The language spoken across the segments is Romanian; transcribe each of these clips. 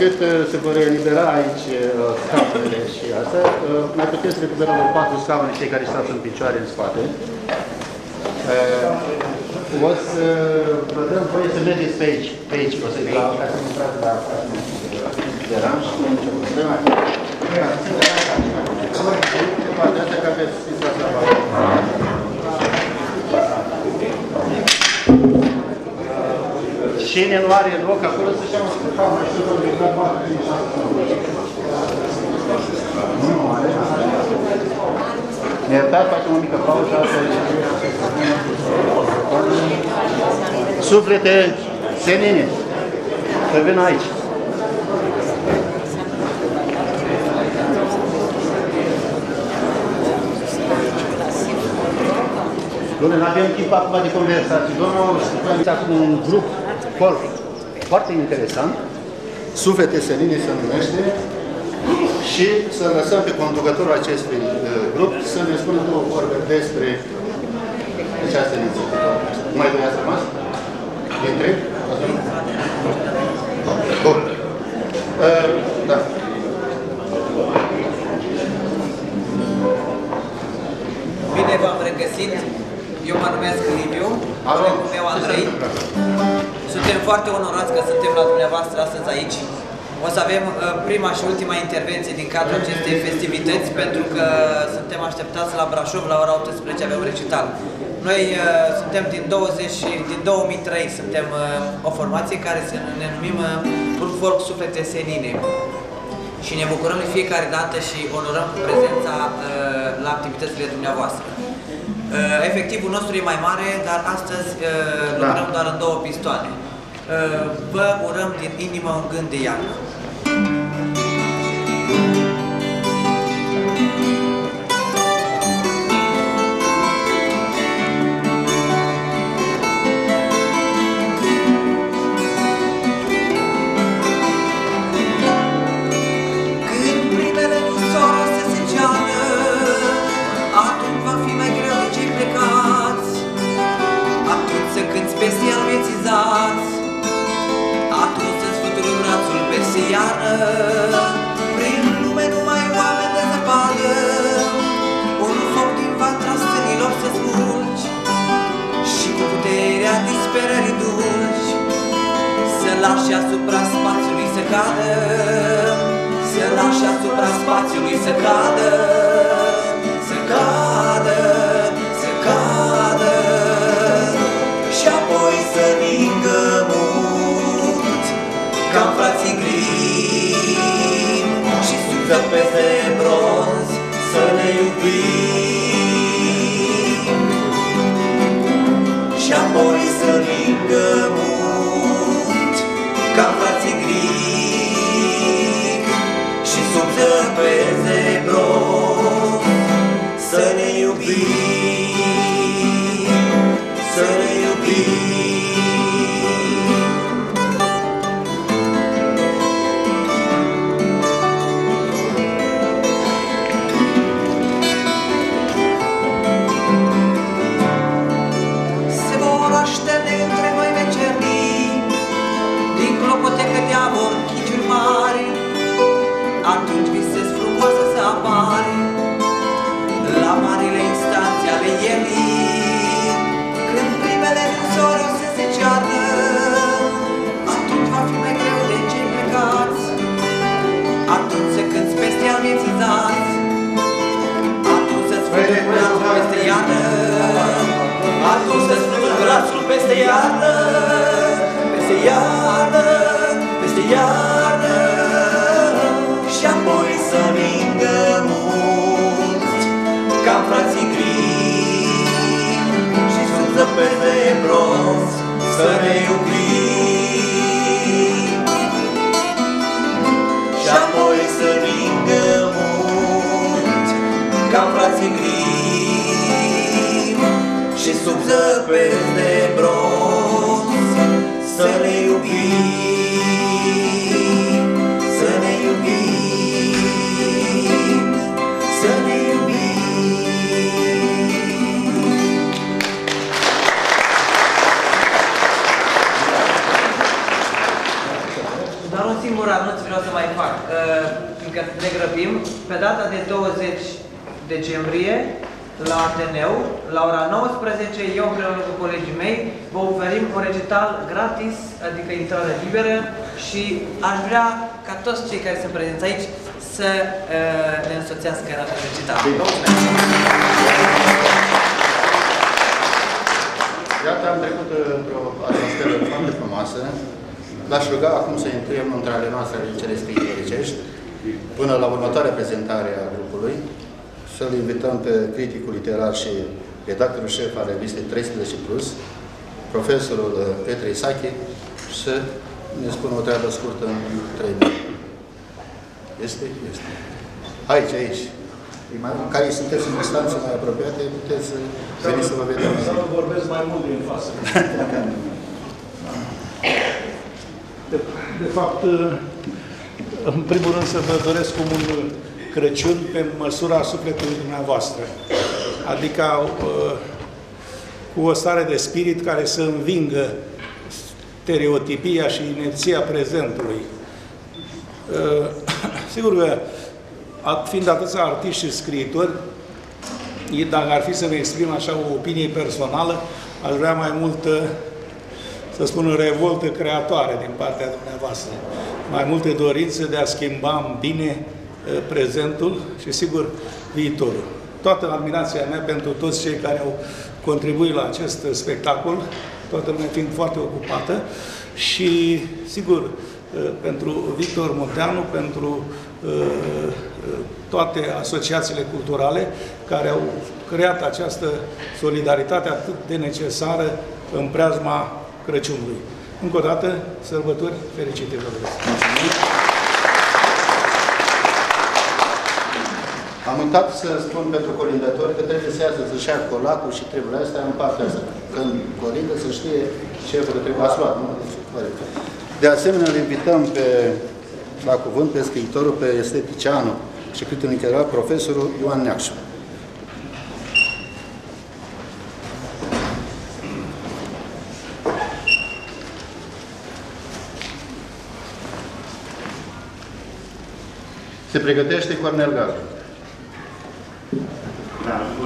cât uh, se vor elibera aici uh, scaunele și asta, uh, mai puteți recupera vreo patru scaune cei care stau în picioare în spate. O să vă dăm voie să mergeți pe aici, pe aici, o să la ca să intrați la deranj și nu nicio problemă. Poate asta că aveți situația la Cine nu are loc acolo să-și ia un scăpam, mai știu fi Nu are. Ne iertați, facem o mică pauză. Suflete senine, să vină aici. Domnule, nu avem timp acum de conversație. Domnul, acum un grup folk foarte interesant, Suflete Senine se numește, și să lăsăm pe conducătorul acestui uh, grup să ne spună două vorbe despre această inițiativă. Mai doi ați rămas? Dintre? Bun. Uh, da. Bine v-am regăsit. Eu mă numesc Liviu, colegul meu Andrei. Suntem foarte onorați că suntem la dumneavoastră astăzi aici. O să avem uh, prima și ultima intervenție din cadrul acestei festivități pentru că suntem așteptați la Brașov la ora 18 avem recital. Noi uh, suntem din 20 și din 2003 suntem uh, o formație care se, ne numim uh, Grup Folk Suflete Senine și ne bucurăm de fiecare dată și onorăm cu prezența uh, la activitățile dumneavoastră. Uh, efectivul nostru e mai mare, dar astăzi uh, lucrăm doar în două pistoane. Uh, vă urăm din inimă un gând de iarnă. Cadă, să lași asupra spațiului să cadă, să cadă, să cadă și apoi să ningă mult ca frații grim și sub peste bronz să ne iubim. Și apoi să ningă mult ca frații gri ne peste iarnă, peste iarnă, peste iarnă, și apoi să ningă mult, ca frații gri. Și sub zăpeze bronz să ne iubim. Și apoi să ningă mult, ca frații gri. Și sub zăpeze iubim, să ne iubim, să ne iubim. Doar un singur anunț ne grăbim, pe data de 20 decembrie, la Ateneu, la ora 19, eu împreună cu colegii mei vă oferim un recital gratis, adică intrare liberă și aș vrea ca toți cei care sunt prezenți aici să uh, ne însoțească în acest recital. Iată, am trecut într-o atmosferă foarte frumoasă. L-aș ruga acum să intrăm între ale noastre din cele scriitoricești, până la următoarea prezentare a grupului, să-l invităm pe criticul literar și redactorul șef al revistei 13+, Plus, profesorul Petre Isache, să ne spună o treabă scurtă în 3 minute. Este? Este. Aici, aici. Care sunteți în instanțe mai apropiate, puteți veni să vă vedem. Să vă vorbesc mai mult din față. De, de fapt, în primul rând să vă doresc un Crăciun pe măsura sufletului dumneavoastră. Adică uh, cu o stare de spirit care să învingă stereotipia și inerția prezentului. Uh, sigur că, fiind atâția artiști și scriitori, dacă ar fi să ne exprim așa o opinie personală, aș vrea mai multă, să spun, revoltă creatoare din partea dumneavoastră. Mai multe dorințe de a schimba în bine uh, prezentul și, sigur, viitorul. Toată admirația mea pentru toți cei care au contribuit la acest spectacol, toată lumea fiind foarte ocupată și, sigur, uh, pentru Victor Munteanu, pentru uh, toate asociațiile culturale care au creat această solidaritate atât de necesară în preajma Crăciunului. Încă o dată, sărbători fericite vă doresc! Am uitat să spun pentru colindători că trebuie să iasă să-și ia colacul și trebuie astea în partea asta. Când colindă să știe șeful că trebuie luat. Nu? De asemenea, îl invităm pe, la cuvânt pe scriitorul, pe esteticianul și criticul literar, profesorul Ioan Neacșu. Se pregătește Cornel Gazu.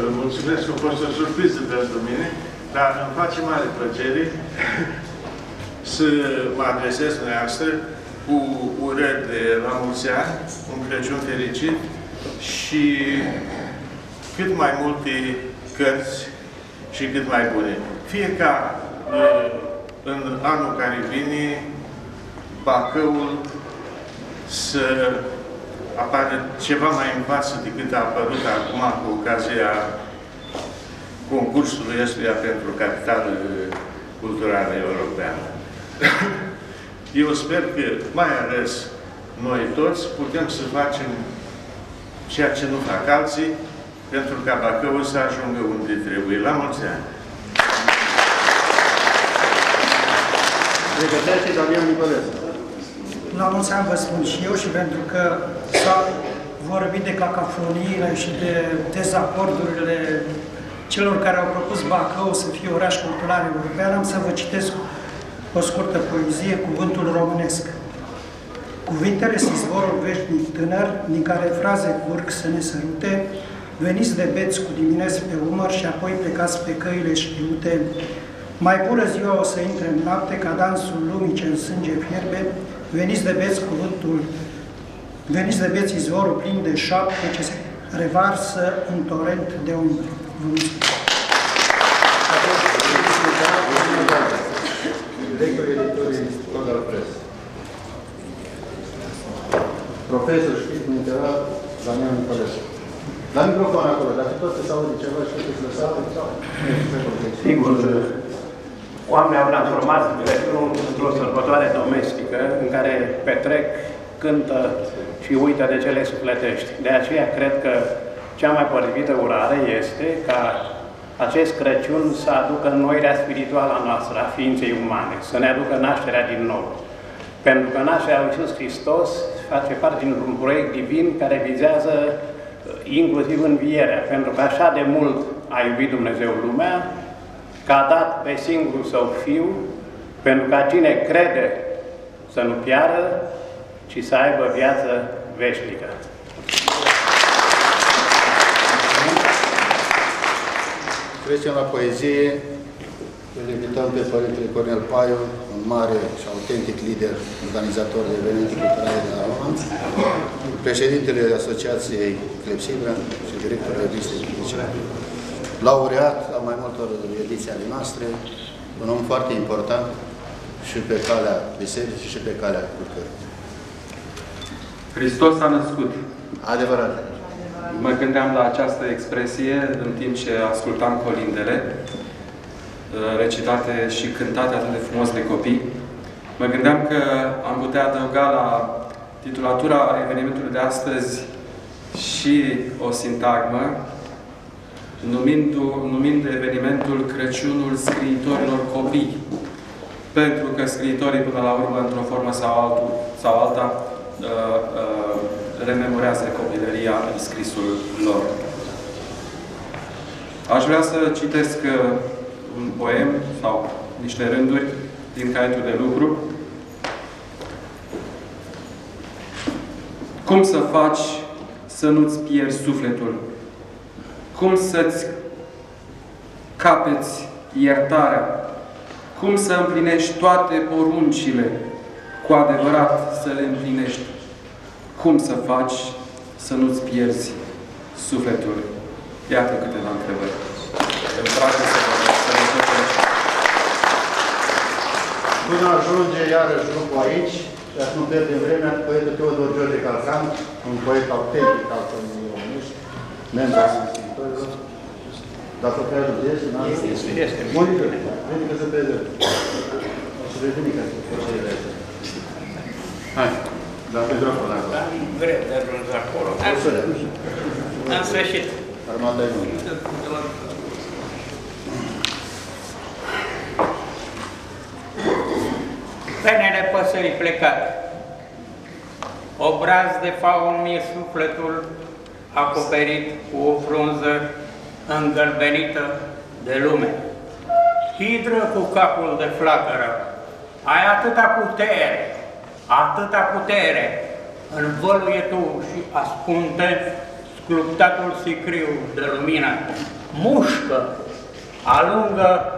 Da, mulțumesc că a fost o surpriză pentru mine, dar îmi face mare plăcere să mă adresez dumneavoastră cu urări de la mulți ani, un Crăciun fericit și cât mai multe cărți și cât mai bune. Fie ca în anul care vine Bacăul să apare ceva mai în față decât a apărut acum cu ocazia concursului ăstuia pentru capitală culturală europeană. Eu sper că, mai ales noi toți, putem să facem ceea ce nu fac alții, pentru ca Bacăul să ajungă unde trebuie. La mulți ani! Pregătește Damian Nicolescu. La mulți ani vă spun și eu și pentru că s-a vorbit de cacafoniile și de dezacordurile celor care au propus Bacău să fie oraș cultural european, am să vă citesc o scurtă poezie, cuvântul românesc. Cuvintele sunt zborul veșnic tânăr, din care fraze curg să ne sărute, veniți de beți cu dimineți pe umăr și apoi plecați pe căile știute. Mai bună ziua o să intre în noapte ca dansul lumii ce în sânge fierbe, veniți de beți cuvântul, veniți de beți izvorul plin de șapte ce se revarsă în torent de umbre. Vă mulțumesc! Directorul editorii Total Press. Profesor și critic literar Damian Nicolescu. La microfon acolo, dacă tot se aude ceva și puteți lăsa, Sigur, oamenii au transformat Crăciunul într-o sărbătoare domestică în care petrec, cântă și uită de cele sufletești. De aceea cred că cea mai potrivită urare este ca acest Crăciun să aducă înnoirea spirituală a noastră, a ființei umane, să ne aducă nașterea din nou. Pentru că nașterea lui Iisus Hristos face parte dintr-un proiect divin care vizează uh, inclusiv învierea, pentru că așa de mult a iubit Dumnezeu lumea, că a dat pe singurul său fiu, pentru ca cine crede să nu piară, ci să aibă viață veșnică. Trecem la poezie. Îl invităm pe Părintele Cornel Paiu, un mare și autentic lider, organizator de evenimente culturale de la Roma, președintele Asociației Clepsidra și directorul revistei Laureat mai multor ediții ale noastre, un om foarte important și pe calea bisericii și pe calea culturii. Hristos a născut. Adevărat. Mă gândeam la această expresie în timp ce ascultam colindele, uh, recitate și cântate atât de frumos de copii. Mă gândeam că am putea adăuga la titulatura evenimentului de astăzi și o sintagmă, numind, numind evenimentul Crăciunul scriitorilor copii. Pentru că scriitorii, până la urmă, într-o formă sau, altul, sau alta, uh, uh, rememorează copilăria în scrisul lor. Aș vrea să citesc uh, un poem sau niște rânduri din caietul de lucru. Cum să faci să nu-ți pierzi sufletul? Cum să-ți capeți iertarea? Cum să împlinești toate poruncile cu adevărat să le împlinești? Cum să faci să nu-ți pierzi sufletul? Iată câteva întrebări. Îmi place să vă să vă Până ajunge iarăși grupul aici, și să nu pierdem vremea, poetul Teodor George Calcan, un poet autentic al familiei românești, membru al scriitorilor. Dacă prea este, n-am Este, este. Monica, vede că se vede. O să revine ca să fie astea. Hai, dar pe drogul ăla. Greu de ajuns acolo. În sfârșit. Armata e bună. Penele păsării plecate. Obraz de faun mie sufletul acoperit cu o frunză îngălbenită de lume. Hidră cu capul de flacără, ai atâta putere, atâta putere, învăluie tu și ascunde sculptatul sicriu de lumină. Mușcă, alungă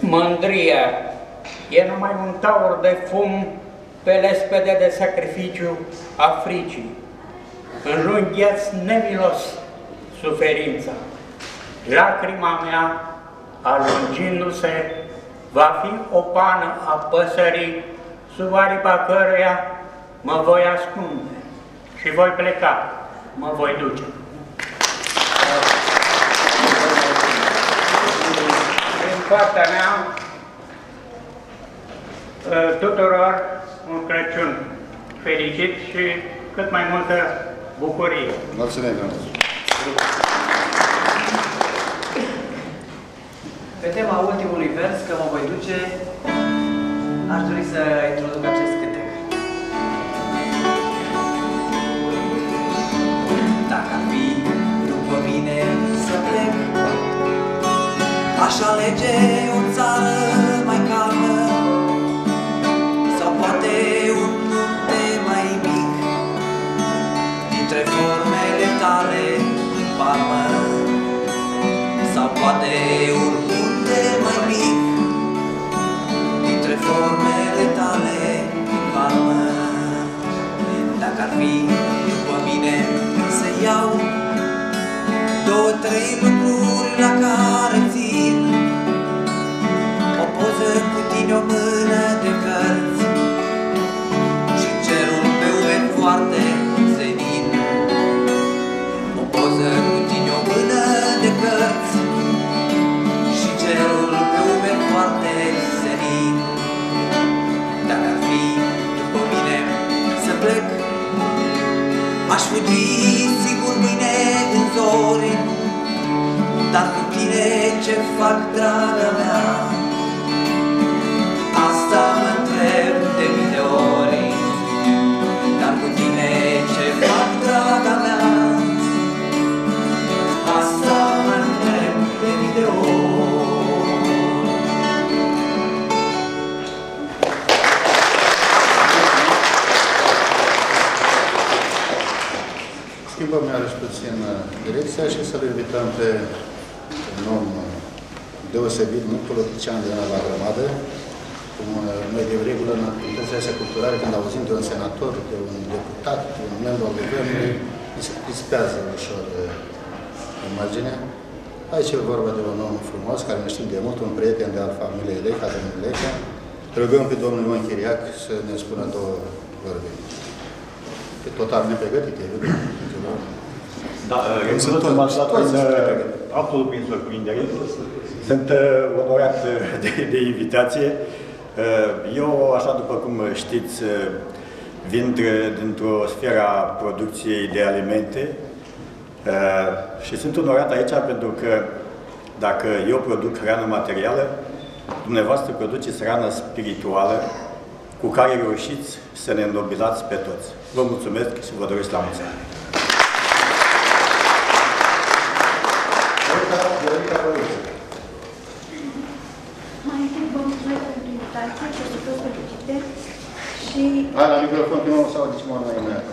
mândria, e numai un taur de fum pe lespede de sacrificiu a fricii. Înjunghiați nemilos suferința. Lacrima mea, alungindu-se, va fi o pană a păsării sub aripa căreia mă voi ascunde și voi pleca, mă voi duce. Din partea mea, tuturor un Crăciun fericit și cât mai multă bucurie. Mulțumesc, domnule. Pe tema ultimului vers, că mă voi duce, aș dori să introduc acest cântec. Dacă ar fi după mine să plec Aș alege Dintre formele tale în palmă Sau poate un munte mai mic. Dintre formele tale în palmă Dacă ar fi după mine să iau Două, trei lucruri la care țin O poză cu tine, o mână de cărți Și cerul pe umeri foarte senin O poză cu tine, o mână de cărți Și cerul pe umeri foarte senin Dacă ar fi după mine să plec Aș fugi sigur mâine în zori. Dar cu tine ce fac, draga mea puțin uh, direcția și să-l invităm pe un om uh, deosebit, nu politician de la grămadă, cum uh, noi de regulă în activitățile astea culturale, când auzim de un senator, de un deputat, de un membru al guvernului, îi se crispează ușor imaginea. Aici e vorba de un om frumos, care ne știm de mult, un prieten de al familiei Leca, de Leca. Rugăm pe domnul Ion Chiriac să ne spună două vorbe. E total nepregătit, evident. Da, recunosc că m-ați dat în absolut prin surprindere. Sunt uh, onorat de, de invitație. Uh, Eu, așa după cum știți, uh, vin dintr-o sferă a producției de alimente și sunt onorat aici pentru că dacă eu produc hrană materială, dumneavoastră produceți hrană spirituală cu care reușiți să ne înnobilați pe toți. Vă mulțumesc și vă doresc la mulți ani. Mai întâi vă mulțumesc pentru invitație, pentru toți felicitări și Hai la microfon, că nu o să aude ce mă mai imediat.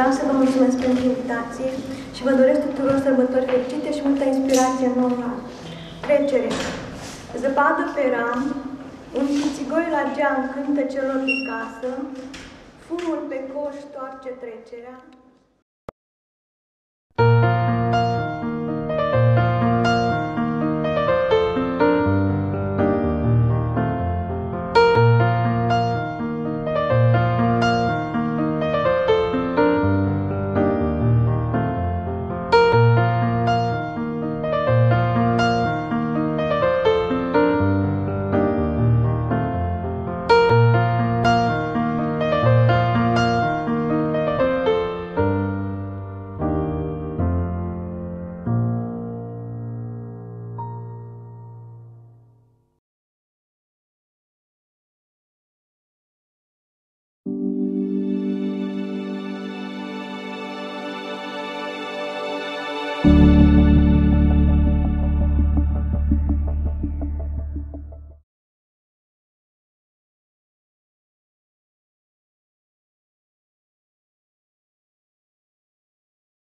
vreau să vă mulțumesc pentru invitație și vă doresc tuturor sărbători fericite și multă inspirație în noul an. Trecere. Zăpadă pe ram, un țițigoi la geam cântă celor din casă, fumul pe coș toarce trecerea,